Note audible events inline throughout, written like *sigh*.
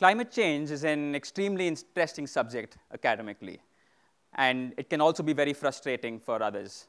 Climate change is an extremely interesting subject academically, and it can also be very frustrating for others.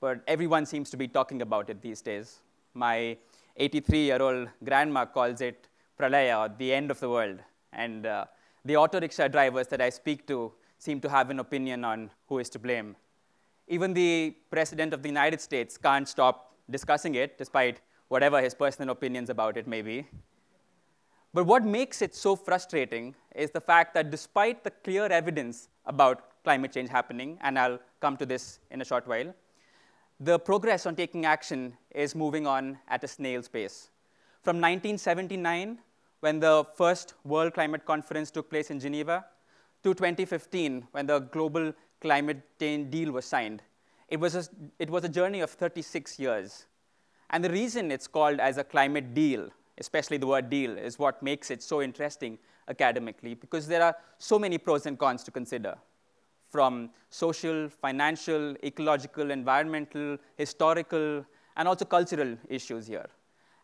But everyone seems to be talking about it these days. My 83-year-old grandma calls it pralaya, or the end of the world. And uh, the auto rickshaw drivers that I speak to seem to have an opinion on who is to blame. Even the President of the United States can't stop discussing it, despite whatever his personal opinions about it may be. But what makes it so frustrating is the fact that despite the clear evidence about climate change happening, and I'll come to this in a short while, the progress on taking action is moving on at a snail's pace. From 1979, when the first World Climate Conference took place in Geneva, to 2015, when the global climate change deal was signed, it was, a, it was a journey of 36 years. And the reason it's called as a climate deal especially the word deal, is what makes it so interesting academically, because there are so many pros and cons to consider, from social, financial, ecological, environmental, historical, and also cultural issues here.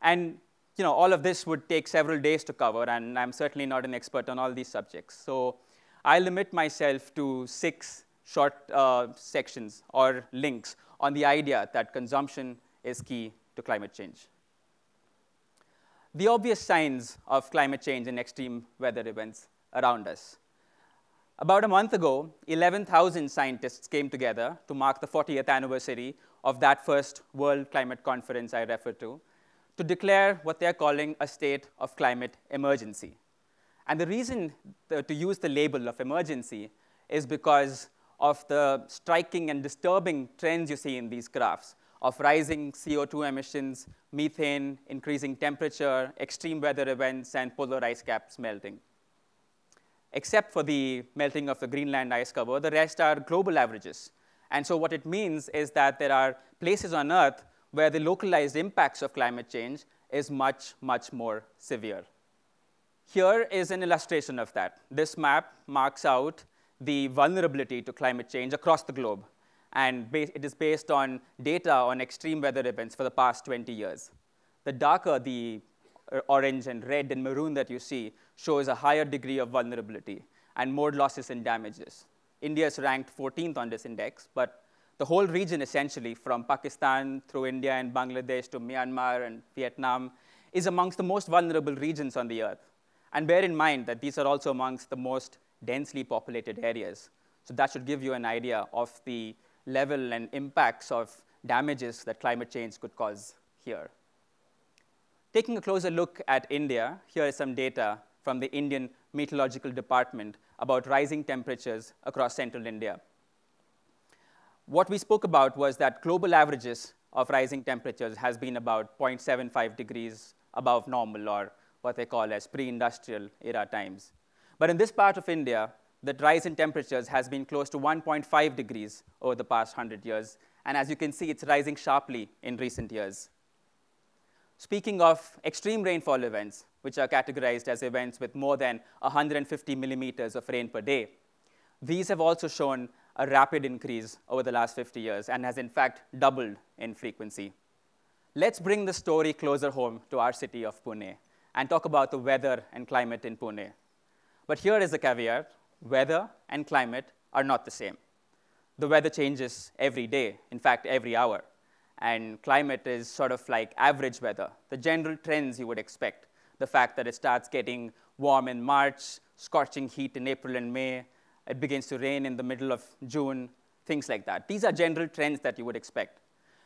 And you know, all of this would take several days to cover, and I'm certainly not an expert on all these subjects. So I limit myself to six short uh, sections or links on the idea that consumption is key to climate change the obvious signs of climate change and extreme weather events around us. About a month ago, 11,000 scientists came together to mark the 40th anniversary of that first World Climate Conference I referred to, to declare what they're calling a state of climate emergency. And the reason to use the label of emergency is because of the striking and disturbing trends you see in these graphs of rising CO2 emissions, methane, increasing temperature, extreme weather events, and polar ice caps melting. Except for the melting of the Greenland ice cover, the rest are global averages. And so what it means is that there are places on Earth where the localized impacts of climate change is much, much more severe. Here is an illustration of that. This map marks out the vulnerability to climate change across the globe and it is based on data on extreme weather events for the past 20 years. The darker the uh, orange and red and maroon that you see shows a higher degree of vulnerability and more losses and damages. India is ranked 14th on this index, but the whole region essentially, from Pakistan through India and Bangladesh to Myanmar and Vietnam, is amongst the most vulnerable regions on the earth. And bear in mind that these are also amongst the most densely populated areas. So that should give you an idea of the level and impacts of damages that climate change could cause here. Taking a closer look at India, here is some data from the Indian Meteorological Department about rising temperatures across central India. What we spoke about was that global averages of rising temperatures has been about 0.75 degrees above normal, or what they call as pre-industrial era times. But in this part of India, the rise in temperatures has been close to 1.5 degrees over the past 100 years. And as you can see, it's rising sharply in recent years. Speaking of extreme rainfall events, which are categorized as events with more than 150 millimeters of rain per day, these have also shown a rapid increase over the last 50 years and has in fact doubled in frequency. Let's bring the story closer home to our city of Pune and talk about the weather and climate in Pune. But here is a caveat weather and climate are not the same. The weather changes every day, in fact, every hour. And climate is sort of like average weather, the general trends you would expect. The fact that it starts getting warm in March, scorching heat in April and May, it begins to rain in the middle of June, things like that. These are general trends that you would expect.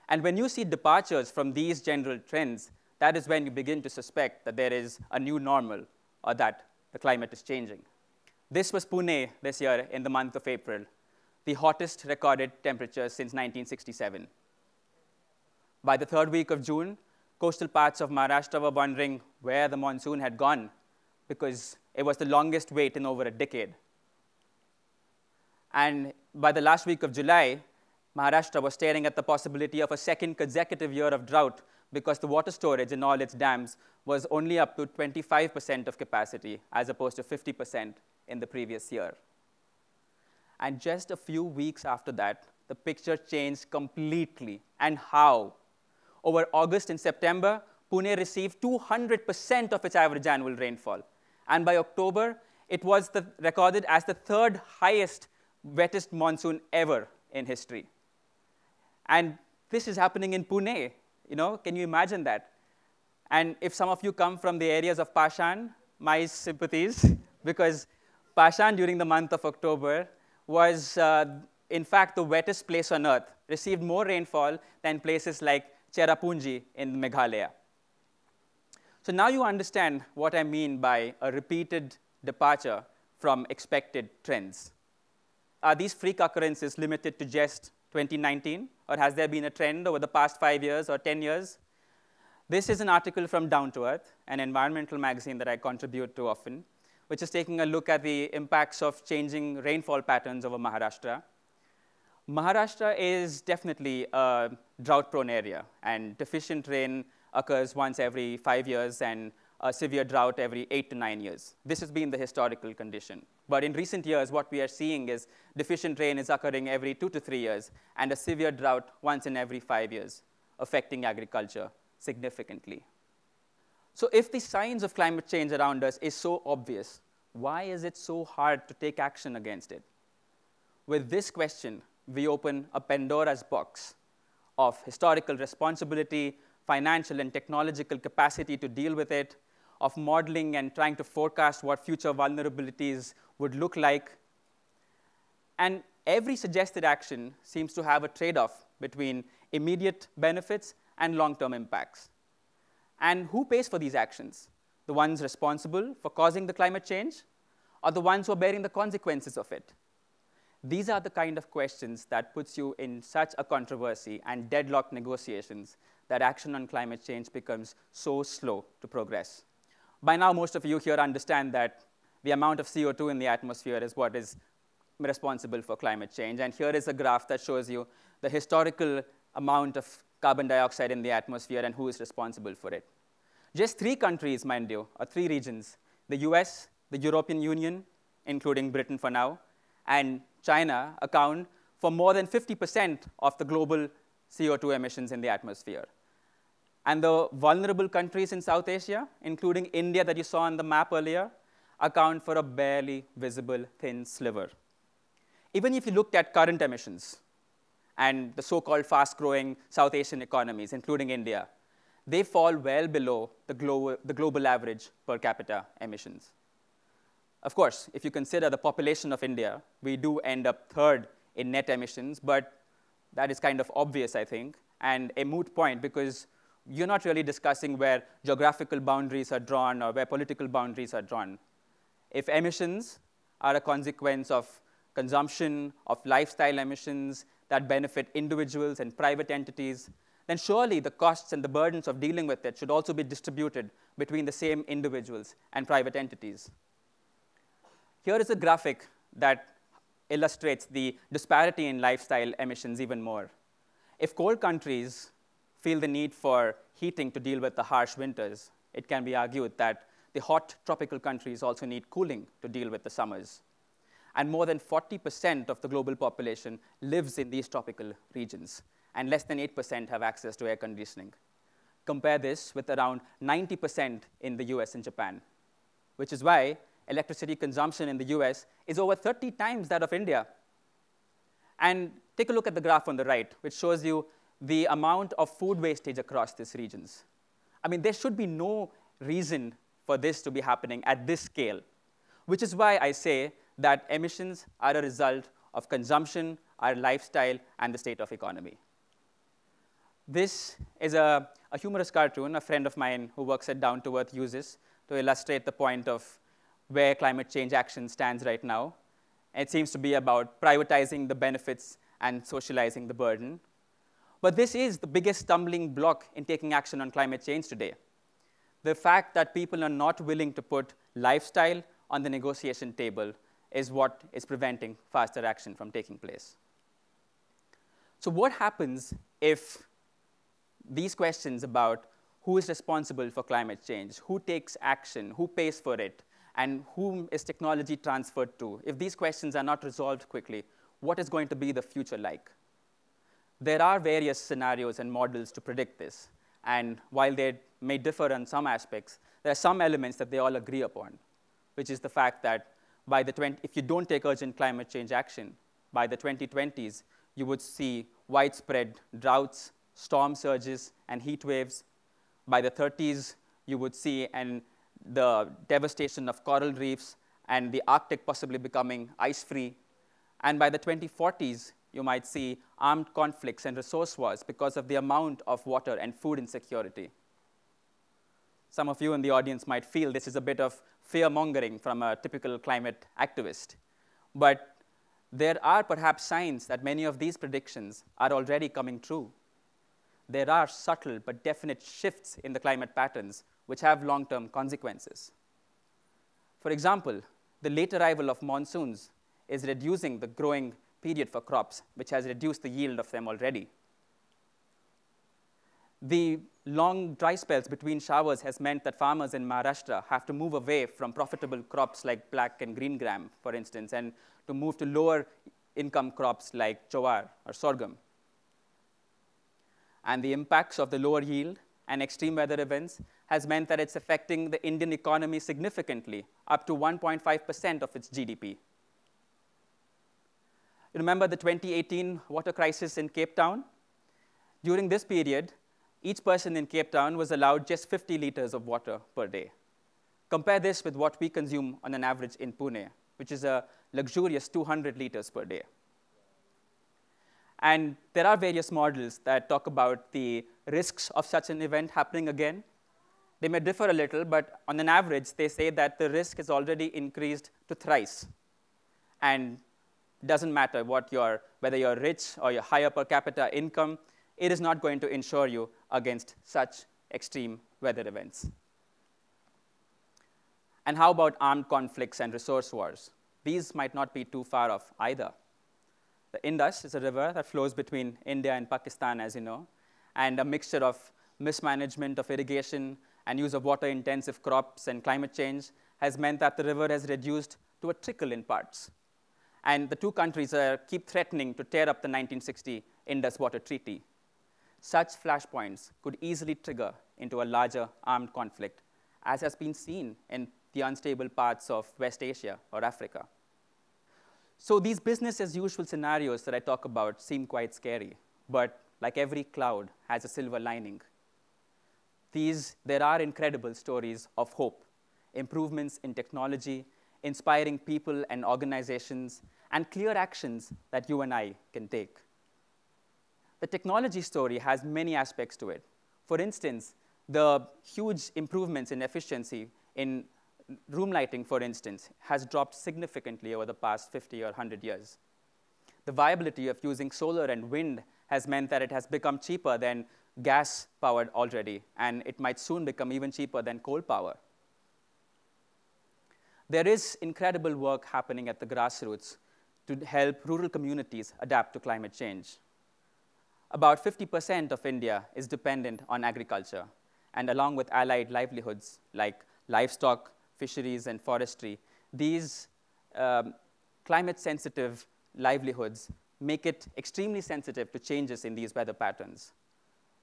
And when you see departures from these general trends, that is when you begin to suspect that there is a new normal or that the climate is changing. This was Pune this year in the month of April, the hottest recorded temperature since 1967. By the third week of June, coastal parts of Maharashtra were wondering where the monsoon had gone because it was the longest wait in over a decade. And by the last week of July, Maharashtra was staring at the possibility of a second consecutive year of drought because the water storage in all its dams was only up to 25% of capacity as opposed to 50% in the previous year. And just a few weeks after that, the picture changed completely. And how? Over August and September, Pune received 200% of its average annual rainfall. And by October, it was the, recorded as the third highest, wettest monsoon ever in history. And this is happening in Pune. You know, can you imagine that? And if some of you come from the areas of Pashan, my sympathies, *laughs* because Pashan during the month of October was, uh, in fact, the wettest place on earth, received more rainfall than places like Cherrapunji in Meghalaya. So now you understand what I mean by a repeated departure from expected trends. Are these freak occurrences limited to just 2019, or has there been a trend over the past five years or 10 years? This is an article from Down to Earth, an environmental magazine that I contribute to often, which is taking a look at the impacts of changing rainfall patterns over Maharashtra. Maharashtra is definitely a drought-prone area, and deficient rain occurs once every five years and a severe drought every eight to nine years. This has been the historical condition. But in recent years, what we are seeing is deficient rain is occurring every two to three years, and a severe drought once in every five years, affecting agriculture significantly. So if the signs of climate change around us is so obvious, why is it so hard to take action against it? With this question, we open a Pandora's box of historical responsibility, financial and technological capacity to deal with it, of modeling and trying to forecast what future vulnerabilities would look like. And every suggested action seems to have a trade-off between immediate benefits and long-term impacts. And who pays for these actions? The ones responsible for causing the climate change or the ones who are bearing the consequences of it? These are the kind of questions that puts you in such a controversy and deadlock negotiations that action on climate change becomes so slow to progress. By now, most of you here understand that the amount of CO2 in the atmosphere is what is responsible for climate change. And here is a graph that shows you the historical amount of carbon dioxide in the atmosphere and who is responsible for it. Just three countries, mind you, or three regions, the US, the European Union, including Britain for now, and China account for more than 50% of the global CO2 emissions in the atmosphere. And the vulnerable countries in South Asia, including India that you saw on the map earlier, account for a barely visible thin sliver. Even if you looked at current emissions, and the so-called fast-growing South Asian economies, including India, they fall well below the, the global average per capita emissions. Of course, if you consider the population of India, we do end up third in net emissions, but that is kind of obvious, I think, and a moot point because you're not really discussing where geographical boundaries are drawn or where political boundaries are drawn. If emissions are a consequence of consumption, of lifestyle emissions, that benefit individuals and private entities, then surely the costs and the burdens of dealing with it should also be distributed between the same individuals and private entities. Here is a graphic that illustrates the disparity in lifestyle emissions even more. If coal countries feel the need for heating to deal with the harsh winters, it can be argued that the hot tropical countries also need cooling to deal with the summers and more than 40% of the global population lives in these tropical regions, and less than 8% have access to air conditioning. Compare this with around 90% in the US and Japan, which is why electricity consumption in the US is over 30 times that of India. And take a look at the graph on the right, which shows you the amount of food wastage across these regions. I mean, there should be no reason for this to be happening at this scale, which is why I say that emissions are a result of consumption, our lifestyle, and the state of economy. This is a, a humorous cartoon a friend of mine who works at Down to Earth uses to illustrate the point of where climate change action stands right now. It seems to be about privatizing the benefits and socializing the burden. But this is the biggest stumbling block in taking action on climate change today. The fact that people are not willing to put lifestyle on the negotiation table is what is preventing faster action from taking place. So what happens if these questions about who is responsible for climate change, who takes action, who pays for it, and whom is technology transferred to, if these questions are not resolved quickly, what is going to be the future like? There are various scenarios and models to predict this, and while they may differ on some aspects, there are some elements that they all agree upon. which is the fact that by the 20, if you don't take urgent climate change action, by the 2020s, you would see widespread droughts, storm surges, and heat waves. By the 30s, you would see and the devastation of coral reefs and the Arctic possibly becoming ice-free. And by the 2040s, you might see armed conflicts and resource wars because of the amount of water and food insecurity. Some of you in the audience might feel this is a bit of fear-mongering from a typical climate activist. But there are perhaps signs that many of these predictions are already coming true. There are subtle but definite shifts in the climate patterns which have long-term consequences. For example, the late arrival of monsoons is reducing the growing period for crops, which has reduced the yield of them already. The long dry spells between showers has meant that farmers in Maharashtra have to move away from profitable crops like black and green gram, for instance, and to move to lower income crops like jowar or sorghum. And the impacts of the lower yield and extreme weather events has meant that it's affecting the Indian economy significantly, up to 1.5% of its GDP. Remember the 2018 water crisis in Cape Town? During this period, each person in Cape Town was allowed just 50 liters of water per day. Compare this with what we consume on an average in Pune, which is a luxurious 200 liters per day. And there are various models that talk about the risks of such an event happening again. They may differ a little, but on an average, they say that the risk is already increased to thrice. And doesn't matter what your, whether you're rich or your higher per capita income, it is not going to insure you against such extreme weather events. And how about armed conflicts and resource wars? These might not be too far off either. The Indus is a river that flows between India and Pakistan, as you know, and a mixture of mismanagement of irrigation and use of water-intensive crops and climate change has meant that the river has reduced to a trickle in parts. And the two countries uh, keep threatening to tear up the 1960 Indus Water Treaty. Such flashpoints could easily trigger into a larger armed conflict, as has been seen in the unstable parts of West Asia or Africa. So these business as usual scenarios that I talk about seem quite scary, but like every cloud has a silver lining. These, there are incredible stories of hope, improvements in technology, inspiring people and organizations, and clear actions that you and I can take. The technology story has many aspects to it. For instance, the huge improvements in efficiency in room lighting, for instance, has dropped significantly over the past 50 or 100 years. The viability of using solar and wind has meant that it has become cheaper than gas powered already, and it might soon become even cheaper than coal power. There is incredible work happening at the grassroots to help rural communities adapt to climate change. About 50% of India is dependent on agriculture, and along with allied livelihoods like livestock, fisheries, and forestry, these um, climate-sensitive livelihoods make it extremely sensitive to changes in these weather patterns.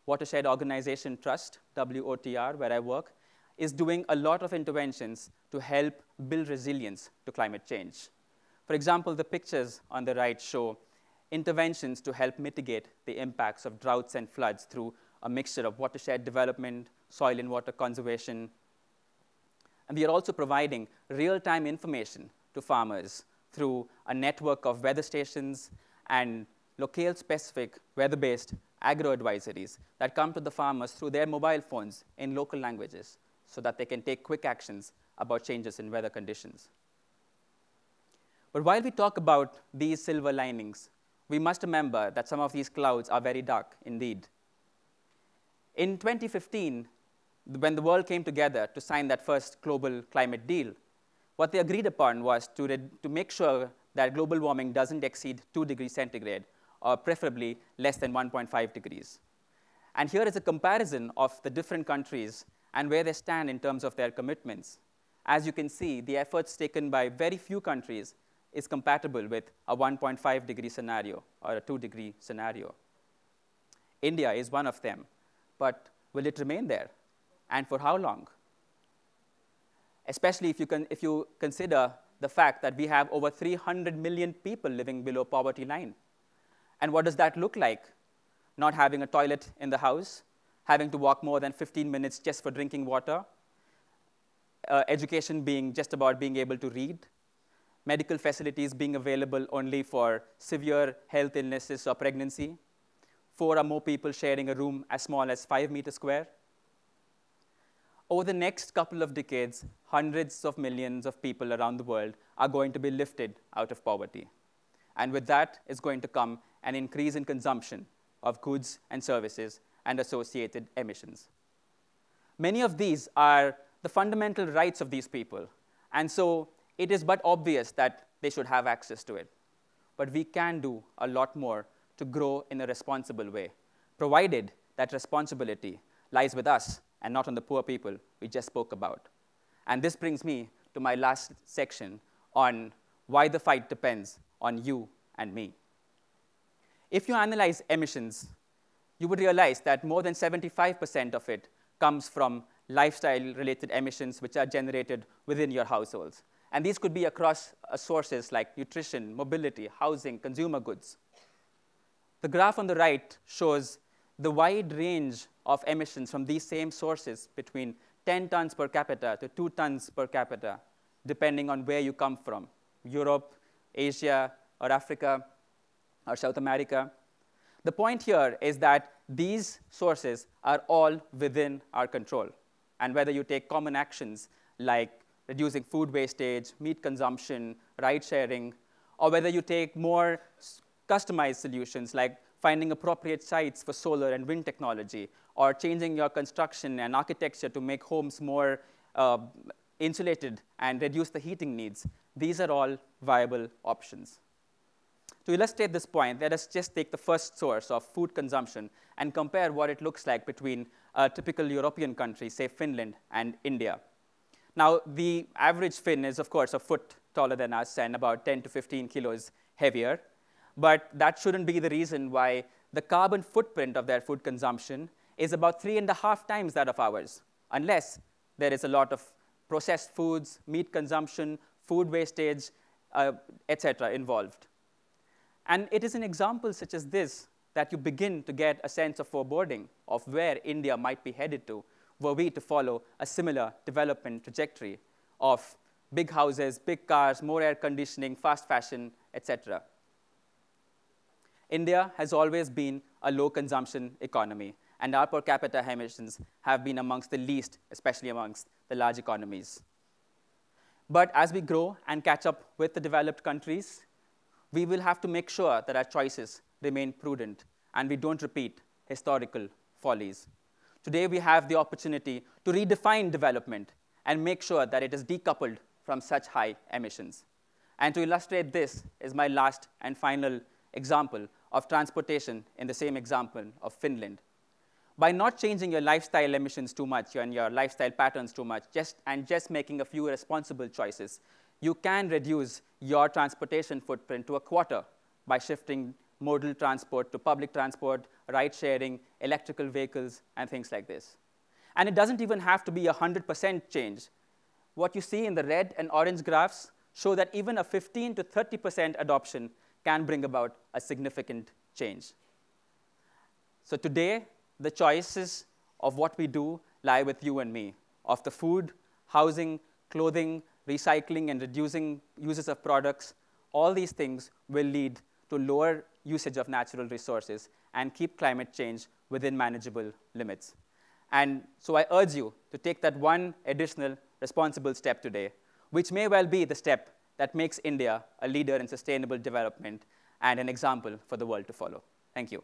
Watershed Organization Trust, WOTR, where I work, is doing a lot of interventions to help build resilience to climate change. For example, the pictures on the right show interventions to help mitigate the impacts of droughts and floods through a mixture of watershed development, soil and water conservation. And we are also providing real-time information to farmers through a network of weather stations and locale-specific weather-based agro-advisories that come to the farmers through their mobile phones in local languages so that they can take quick actions about changes in weather conditions. But while we talk about these silver linings, we must remember that some of these clouds are very dark indeed. In 2015, when the world came together to sign that first global climate deal, what they agreed upon was to, to make sure that global warming doesn't exceed 2 degrees centigrade, or preferably less than 1.5 degrees. And here is a comparison of the different countries and where they stand in terms of their commitments. As you can see, the efforts taken by very few countries is compatible with a 1.5 degree scenario or a 2 degree scenario. India is one of them, but will it remain there? And for how long? especially if you, can, if you consider the fact that we have over 300 million people living below poverty line. And what does that look like? Not having a toilet in the house, having to walk more than 15 minutes just for drinking water, uh, education being just about being able to read, medical facilities being available only for severe health illnesses or pregnancy, four or more people sharing a room as small as five meters square. Over the next couple of decades, hundreds of millions of people around the world are going to be lifted out of poverty. And with that is going to come an increase in consumption of goods and services and associated emissions. Many of these are the fundamental rights of these people, and so it is but obvious that they should have access to it. But we can do a lot more to grow in a responsible way, provided that responsibility lies with us and not on the poor people we just spoke about. And this brings me to my last section on why the fight depends on you and me. If you analyze emissions, you would realize that more than 75% of it comes from lifestyle-related emissions which are generated within your households. And these could be across uh, sources like nutrition, mobility, housing, consumer goods. The graph on the right shows the wide range of emissions from these same sources between 10 tons per capita to 2 tons per capita, depending on where you come from, Europe, Asia, or Africa, or South America. The point here is that these sources are all within our control. And whether you take common actions like reducing food wastage, meat consumption, ride sharing, or whether you take more customized solutions like finding appropriate sites for solar and wind technology, or changing your construction and architecture to make homes more uh, insulated and reduce the heating needs. These are all viable options. To illustrate this point, let us just take the first source of food consumption and compare what it looks like between a typical European country, say Finland and India. Now, the average Finn is, of course, a foot taller than us and about 10 to 15 kilos heavier. But that shouldn't be the reason why the carbon footprint of their food consumption is about three and a half times that of ours, unless there is a lot of processed foods, meat consumption, food wastage, uh, etc., involved. And it is an example such as this that you begin to get a sense of foreboding of where India might be headed to were we to follow a similar development trajectory of big houses, big cars, more air conditioning, fast fashion, etc. India has always been a low consumption economy, and our per capita emissions have been amongst the least, especially amongst the large economies. But as we grow and catch up with the developed countries, we will have to make sure that our choices remain prudent and we don't repeat historical follies. Today, we have the opportunity to redefine development and make sure that it is decoupled from such high emissions. And to illustrate this is my last and final example of transportation in the same example of Finland. By not changing your lifestyle emissions too much and your lifestyle patterns too much, just, and just making a few responsible choices, you can reduce your transportation footprint to a quarter by shifting modal transport to public transport, ride sharing, electrical vehicles, and things like this. And it doesn't even have to be a 100% change. What you see in the red and orange graphs show that even a 15 to 30% adoption can bring about a significant change. So today, the choices of what we do lie with you and me, of the food, housing, clothing, recycling, and reducing uses of products. All these things will lead to lower usage of natural resources and keep climate change within manageable limits. And so I urge you to take that one additional responsible step today, which may well be the step that makes India a leader in sustainable development and an example for the world to follow. Thank you.